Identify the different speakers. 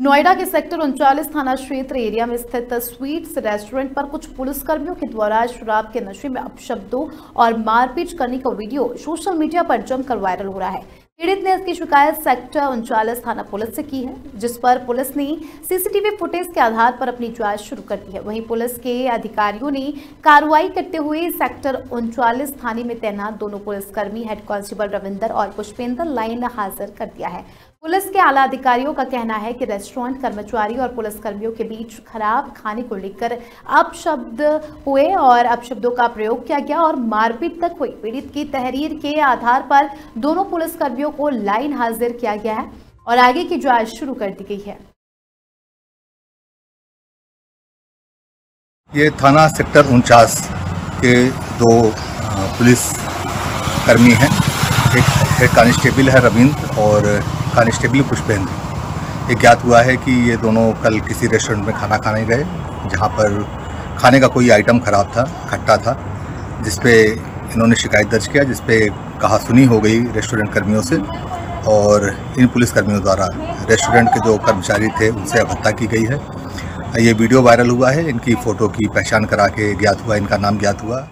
Speaker 1: नोएडा के सेक्टर उनचालीस थाना क्षेत्र एरिया में स्थित स्वीट्स रेस्टोरेंट पर कुछ पुलिसकर्मियों के द्वारा शराब के नशे में अपशब्दों और मारपीट करने का वीडियो सोशल मीडिया पर जमकर वायरल हो रहा है। पीड़ित ने इसकी शिकायत सेक्टर उनचालीस थाना पुलिस से की है, जिस पर पुलिस ने सीसीटीवी फुटेज के आधार पर अपनी जाँच शुरू कर दी है। वहीं पुलिस के अधिकारियों ने कार्रवाई करते हुए सेक्टर उनचालीस थाने में तैनात दोनों पुलिसकर्मी, हेड कांस्टेबल रविंदर और पुष्पेंद्र, लाइन हाजिर कर दिया है। पुलिस के आला अधिकारियों का कहना है कि रेस्टोरेंट कर्मचारी और पुलिसकर्मियों के बीच खराब खाने को लेकर अपशब्द हुए और अपशब्दों का प्रयोग किया गया और मारपीट तक हुई। पीड़ित की तहरीर के आधार पर दोनों पुलिस कर्मियों को लाइन हाजिर किया गया है और आगे की जाँच शुरू कर दी गई है।
Speaker 2: ये थाना सेक्टर उनचास के दो पुलिस कर्मी हैं। एक हेड कांस्टेबल है रविंद्र और कांस्टेबल पुष्पेंद्र। ये ज्ञात हुआ है कि ये दोनों कल किसी रेस्टोरेंट में खाना खाने गए, जहाँ पर खाने का कोई आइटम ख़राब था, खट्टा था जिसपे इन्होंने शिकायत दर्ज किया जिसपे कहा सुनी हो गई रेस्टोरेंट कर्मियों से, और इन पुलिस कर्मियों द्वारा रेस्टोरेंट के जो कर्मचारी थे, उनसे अभद्ता की गई है। ये वीडियो वायरल हुआ है, इनकी फ़ोटो की पहचान करा के ज्ञात हुआ, इनका नाम ज्ञात हुआ।